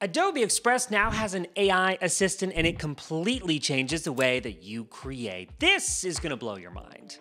Adobe Express now has an AI assistant and it completely changes the way that you create. This is gonna blow your mind.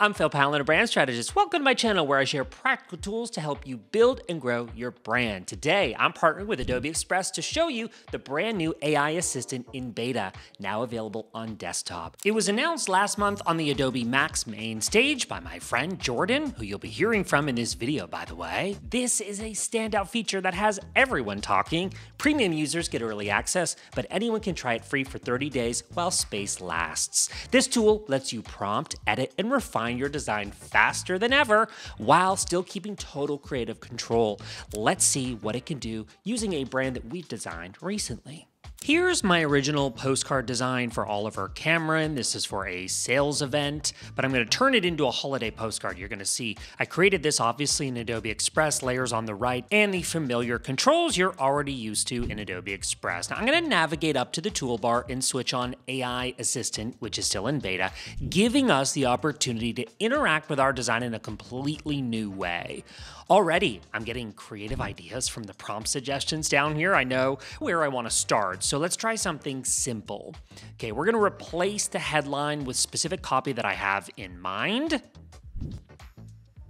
I'm Phil Pallen, a brand strategist. Welcome to my channel where I share practical tools to help you build and grow your brand. Today, I'm partnering with Adobe Express to show you the brand new AI assistant in beta, now available on desktop. It was announced last month on the Adobe Max main stage by my friend Jordan, who you'll be hearing from in this video, by the way. This is a standout feature that has everyone talking. Premium users get early access, but anyone can try it free for 30 days while space lasts. This tool lets you prompt, edit, and refine refine your design faster than ever while still keeping total creative control. Let's see what it can do using a brand that we've designed recently. Here's my original postcard design for Oliver Cameron. This is for a sales event, but I'm going to turn it into a holiday postcard. You're going to see I created this obviously in Adobe Express, layers on the right, and the familiar controls you're already used to in Adobe Express. Now I'm going to navigate up to the toolbar and switch on AI Assistant, which is still in beta, giving us the opportunity to interact with our design in a completely new way. Already, I'm getting creative ideas from the prompt suggestions down here. I know where I want to start. So let's try something simple. Okay, we're going to replace the headline with specific copy that I have in mind.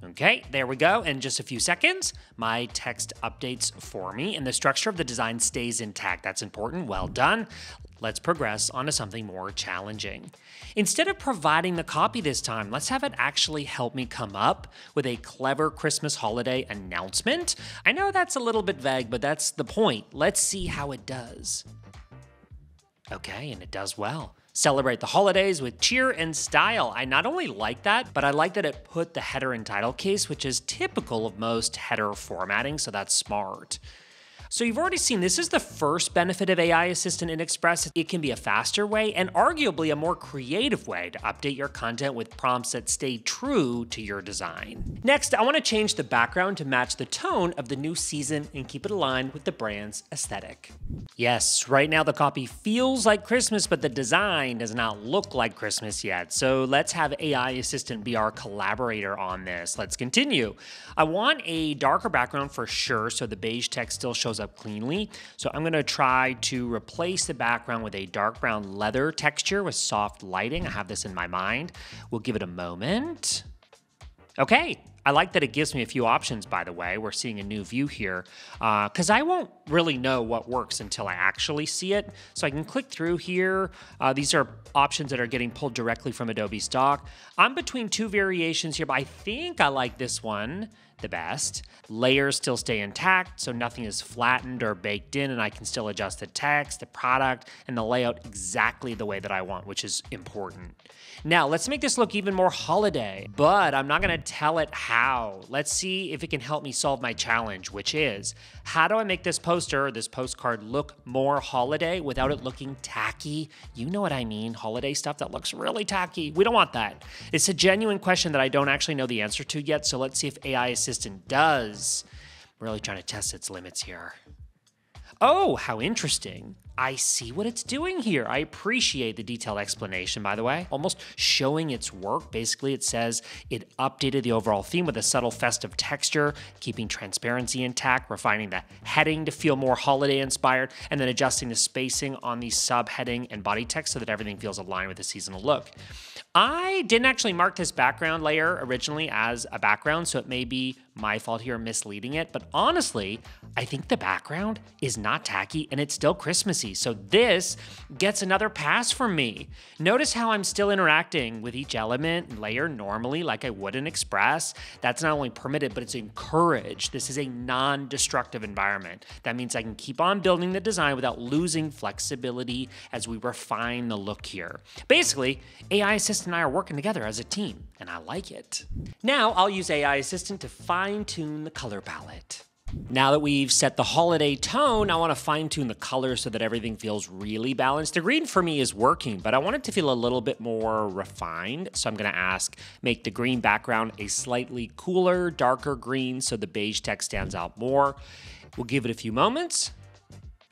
Okay, there we go. In just a few seconds, my text updates for me and the structure of the design stays intact. That's important. Well done. Let's progress onto something more challenging. Instead of providing the copy this time, let's have it actually help me come up with a clever Christmas holiday announcement. I know that's a little bit vague, but that's the point. Let's see how it does. Okay, and it does well. Celebrate the holidays with cheer and style. I not only like that, but I like that it put the header and title case, which is typical of most header formatting, so that's smart. So you've already seen this is the first benefit of AI Assistant in Express. It can be a faster way and arguably a more creative way to update your content with prompts that stay true to your design. Next, I want to change the background to match the tone of the new season and keep it aligned with the brand's aesthetic. Yes, right now the copy feels like Christmas, but the design does not look like Christmas yet. So let's have AI Assistant be our collaborator on this. Let's continue. I want a darker background for sure, so the beige text still shows up cleanly. So I'm gonna try to replace the background with a dark brown leather texture with soft lighting. I have this in my mind. We'll give it a moment. Okay, I like that it gives me a few options, by the way. We're seeing a new view here because uh, I won't really know what works until I actually see it. So I can click through here. Uh, these are options that are getting pulled directly from Adobe Stock. I'm between two variations here, but I think I like this one the best. Layers still stay intact, so nothing is flattened or baked in, and I can still adjust the text, the product, and the layout exactly the way that I want, which is important. Now, let's make this look even more holiday, but I'm not gonna tell it how. Let's see if it can help me solve my challenge, which is, how do I make this poster, this postcard, look more holiday without it looking tacky? You know what I mean, holiday stuff that looks really tacky. We don't want that. It's a genuine question that I don't actually know the answer to yet, so let's see if AI Assistant does. I'm really trying to test its limits here. Oh, how interesting. I see what it's doing here. I appreciate the detailed explanation, by the way, almost showing its work. Basically, it says it updated the overall theme with a subtle festive texture, keeping transparency intact, refining the heading to feel more holiday inspired, and then adjusting the spacing on the subheading and body text so that everything feels aligned with the seasonal look. I didn't actually mark this background layer originally as a background, so it may be my fault here misleading it, but honestly, I think the background is not tacky and it's still Christmassy. So this gets another pass from me. Notice how I'm still interacting with each element and layer normally like I would in Express. That's not only permitted, but it's encouraged. This is a non-destructive environment. That means I can keep on building the design without losing flexibility as we refine the look here. Basically, AI Assistant and I are working together as a team, and I like it. Now I'll use AI Assistant to fine tune the color palette. Now that we've set the holiday tone, I want to fine tune the color so that everything feels really balanced. The green for me is working, but I want it to feel a little bit more refined. So I'm going to ask, make the green background a slightly cooler, darker green so the beige text stands out more. We'll give it a few moments.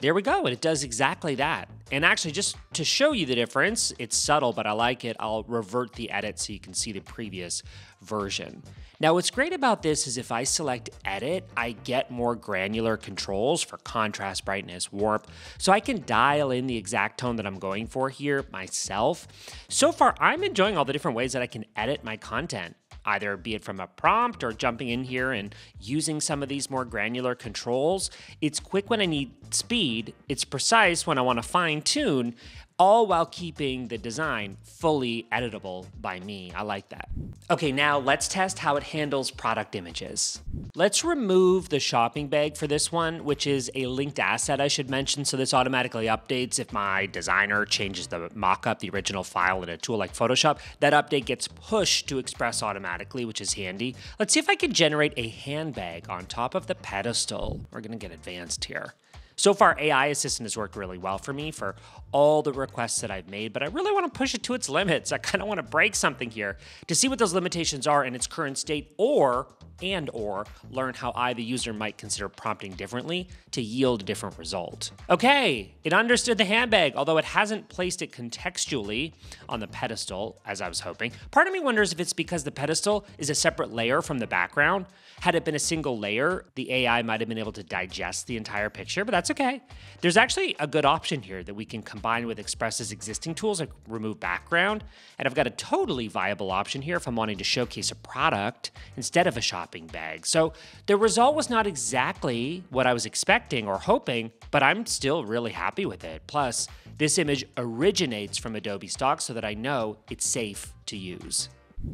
there we go. And it does exactly that. And actually, just to show you the difference, it's subtle, but I like it. I'll revert the edit so you can see the previous version. Now, what's great about this is if I select edit, I get more granular controls for contrast, brightness, warp, so I can dial in the exact tone that I'm going for here myself. So far, I'm enjoying all the different ways that I can edit my content either be it from a prompt or jumping in here and using some of these more granular controls. It's quick when I need speed, it's precise when I want to fine tune, all while keeping the design fully editable by me. I like that. Okay, now let's test how it handles product images. Let's remove the shopping bag for this one, which is a linked asset I should mention. So this automatically updates if my designer changes the mockup, the original file in a tool like Photoshop. That update gets pushed to Express automatically, which is handy. Let's see if I can generate a handbag on top of the pedestal. We're gonna get advanced here. So far, AI Assistant has worked really well for me for all the requests that I've made, but I really want to push it to its limits. I kind of want to break something here to see what those limitations are in its current state or and or learn how I, the user, might consider prompting differently to yield a different result. Okay, it understood the handbag, although it hasn't placed it contextually on the pedestal, as I was hoping. Part of me wonders if it's because the pedestal is a separate layer from the background. Had it been a single layer, the AI might have been able to digest the entire picture, but that's okay. There's actually a good option here that we can combine with Express's existing tools like remove background. And I've got a totally viable option here if I'm wanting to showcase a product instead of a shopping bag. So the result was not exactly what I was expecting or hoping, but I'm still really happy with it. Plus, this image originates from Adobe Stock so that I know it's safe to use.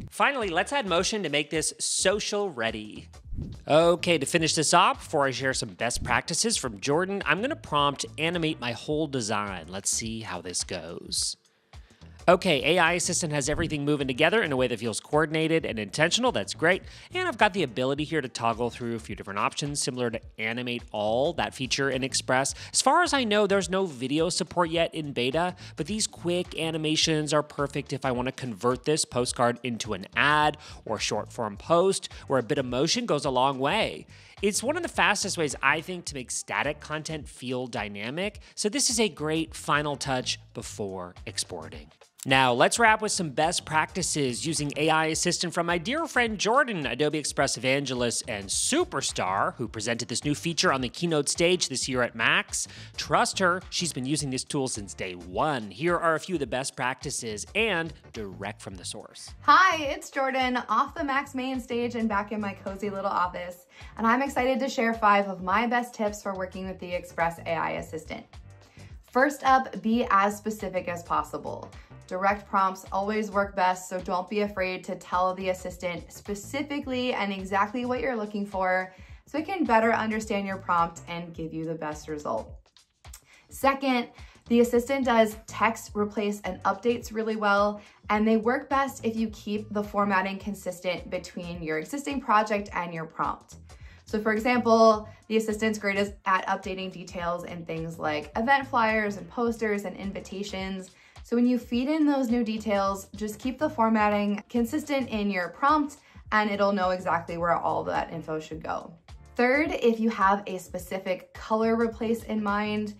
Finally, let's add motion to make this social ready. Okay, to finish this off, before I share some best practices from Jordan, I'm gonna prompt animate my whole design. Let's see how this goes. Okay, AI Assistant has everything moving together in a way that feels coordinated and intentional. That's great. And I've got the ability here to toggle through a few different options, similar to Animate All, that feature in Express. As far as I know, there's no video support yet in beta, but these quick animations are perfect if I want to convert this postcard into an ad or short form post, where a bit of motion goes a long way. It's one of the fastest ways, I think, to make static content feel dynamic. So, this is a great final touch before exporting. Now, let's wrap with some best practices using AI Assistant from my dear friend Jordan, Adobe Express evangelist and superstar, who presented this new feature on the keynote stage this year at Max. Trust her, she's been using this tool since day one. Here are a few of the best practices and direct from the source. Hi, it's Jordan, off the Max main stage and back in my cozy little office. And I'm excited to share five of my best tips for working with the Express AI Assistant. First up, be as specific as possible. Direct prompts always work best, so don't be afraid to tell the assistant specifically and exactly what you're looking for so it can better understand your prompt and give you the best result. Second, the assistant does text replace and updates really well, and they work best if you keep the formatting consistent between your existing project and your prompt. So for example, the assistant's great at updating details in things like event flyers and posters and invitations, so when you feed in those new details, just keep the formatting consistent in your prompt and it'll know exactly where all that info should go. Third, if you have a specific color replace in mind,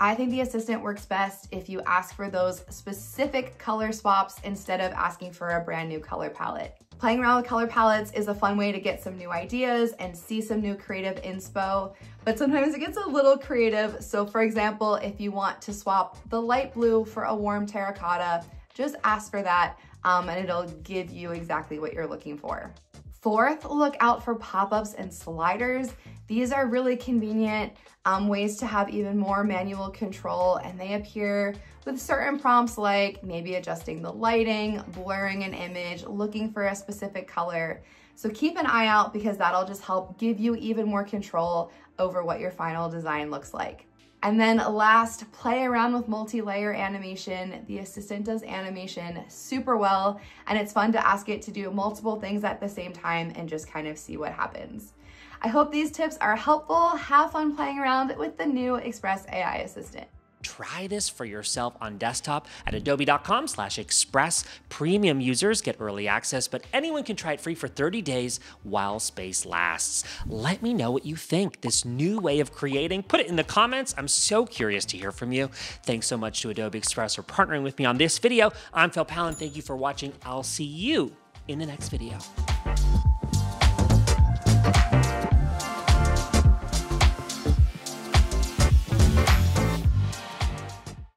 I think the assistant works best if you ask for those specific color swaps instead of asking for a brand new color palette. Playing around with color palettes is a fun way to get some new ideas and see some new creative inspo, but sometimes it gets a little creative. So for example, if you want to swap the light blue for a warm terracotta, just ask for that um, and it'll give you exactly what you're looking for. Fourth, look out for pop-ups and sliders. These are really convenient um, ways to have even more manual control and they appear with certain prompts like maybe adjusting the lighting, blurring an image, looking for a specific color. So keep an eye out because that'll just help give you even more control over what your final design looks like. And then last, play around with multi-layer animation. The assistant does animation super well, and it's fun to ask it to do multiple things at the same time and just kind of see what happens. I hope these tips are helpful. Have fun playing around with the new Express AI Assistant. Try this for yourself on desktop at adobe.com slash express. Premium users get early access, but anyone can try it free for 30 days while space lasts. Let me know what you think, this new way of creating. Put it in the comments. I'm so curious to hear from you. Thanks so much to Adobe Express for partnering with me on this video. I'm Phil Pallen. Thank you for watching. I'll see you in the next video.